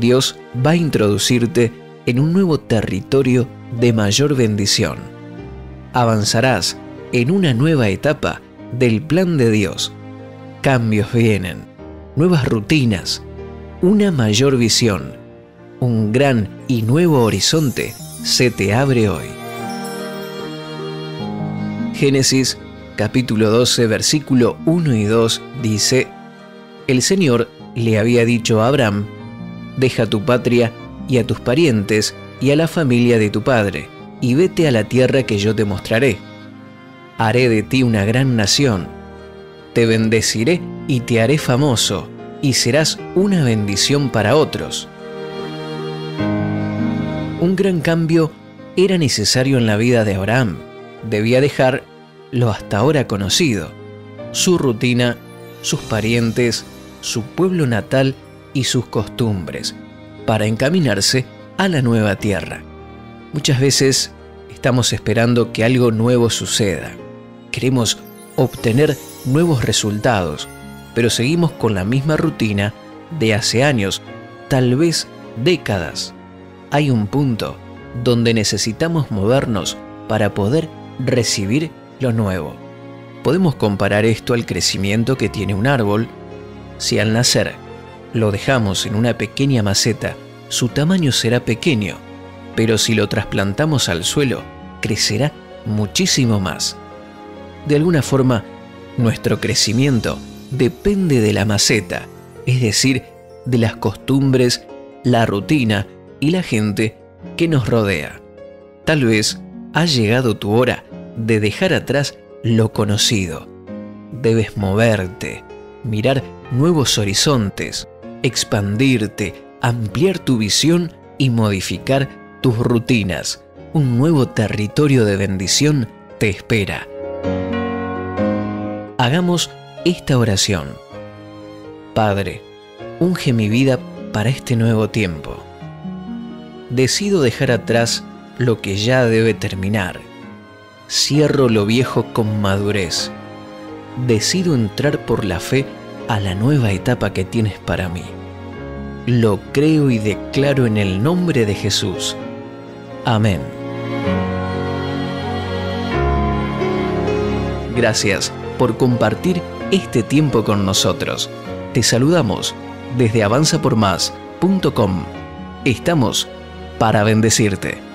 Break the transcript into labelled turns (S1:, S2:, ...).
S1: Dios va a introducirte en un nuevo territorio de mayor bendición. Avanzarás en una nueva etapa del plan de Dios. Cambios vienen, nuevas rutinas, una mayor visión, un gran y nuevo horizonte se te abre hoy. Génesis capítulo 12 versículo 1 y 2 dice, El Señor le había dicho a Abraham, deja tu patria y a tus parientes y a la familia de tu padre, y vete a la tierra que yo te mostraré. Haré de ti una gran nación, te bendeciré y te haré famoso, y serás una bendición para otros. Un gran cambio era necesario en la vida de Abraham. Debía dejar lo hasta ahora conocido, su rutina, sus parientes, su pueblo natal y sus costumbres, para encaminarse a la nueva tierra. Muchas veces estamos esperando que algo nuevo suceda. Queremos obtener nuevos resultados, pero seguimos con la misma rutina de hace años, tal vez décadas. Hay un punto donde necesitamos movernos para poder recibir lo nuevo. Podemos comparar esto al crecimiento que tiene un árbol. Si al nacer lo dejamos en una pequeña maceta, su tamaño será pequeño, pero si lo trasplantamos al suelo, crecerá muchísimo más. De alguna forma, nuestro crecimiento depende de la maceta, es decir, de las costumbres, la rutina y la gente que nos rodea. Tal vez ha llegado tu hora de dejar atrás lo conocido. Debes moverte, mirar nuevos horizontes, expandirte, ampliar tu visión y modificar tus rutinas. Un nuevo territorio de bendición te espera. Hagamos esta oración. Padre, unge mi vida para este nuevo tiempo. Decido dejar atrás lo que ya debe terminar cierro lo viejo con madurez. Decido entrar por la fe a la nueva etapa que tienes para mí. Lo creo y declaro en el nombre de Jesús. Amén. Gracias por compartir este tiempo con nosotros. Te saludamos desde avanzapormás.com. Estamos para bendecirte.